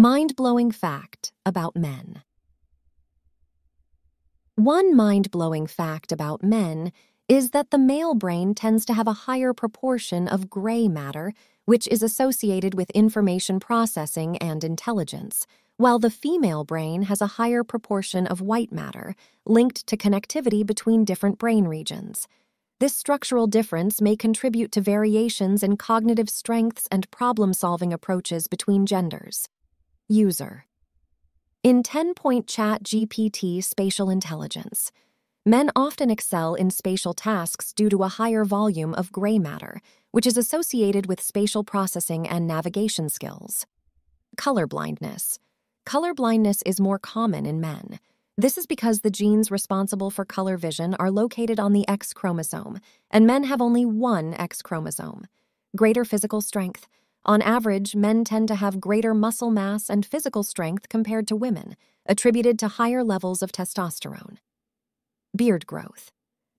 Mind blowing fact about men. One mind blowing fact about men is that the male brain tends to have a higher proportion of gray matter, which is associated with information processing and intelligence, while the female brain has a higher proportion of white matter, linked to connectivity between different brain regions. This structural difference may contribute to variations in cognitive strengths and problem solving approaches between genders. User In 10 point ChatGPT spatial intelligence, Men often excel in spatial tasks due to a higher volume of gray matter, which is associated with spatial processing and navigation skills. Color blindness. Color blindness is more common in men. This is because the genes responsible for color vision are located on the X chromosome, and men have only one X chromosome. Greater physical strength. On average, men tend to have greater muscle mass and physical strength compared to women, attributed to higher levels of testosterone. Beard growth.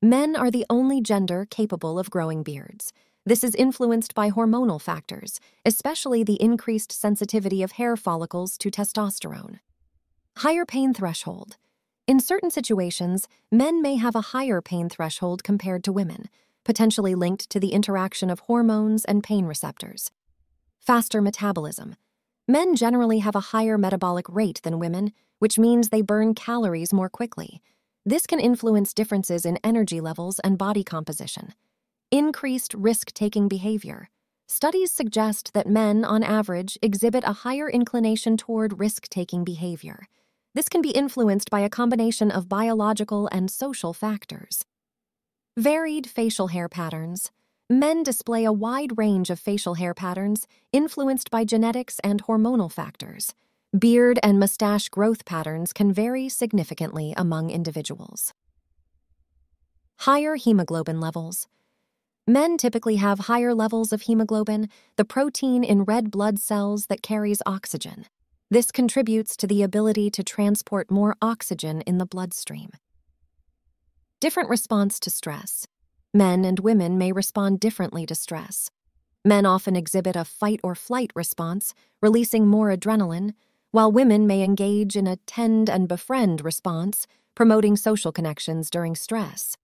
Men are the only gender capable of growing beards. This is influenced by hormonal factors, especially the increased sensitivity of hair follicles to testosterone. Higher pain threshold. In certain situations, men may have a higher pain threshold compared to women, potentially linked to the interaction of hormones and pain receptors. Faster metabolism. Men generally have a higher metabolic rate than women, which means they burn calories more quickly. This can influence differences in energy levels and body composition. Increased risk taking behavior. Studies suggest that men, on average, exhibit a higher inclination toward risk taking behavior. This can be influenced by a combination of biological and social factors. Varied facial hair patterns. Men display a wide range of facial hair patterns influenced by genetics and hormonal factors. Beard and mustache growth patterns can vary significantly among individuals. Higher hemoglobin levels. Men typically have higher levels of hemoglobin, the protein in red blood cells that carries oxygen. This contributes to the ability to transport more oxygen in the bloodstream. Different response to stress. Men and women may respond differently to stress. Men often exhibit a fight or flight response, releasing more adrenaline, while women may engage in a tend and befriend response, promoting social connections during stress.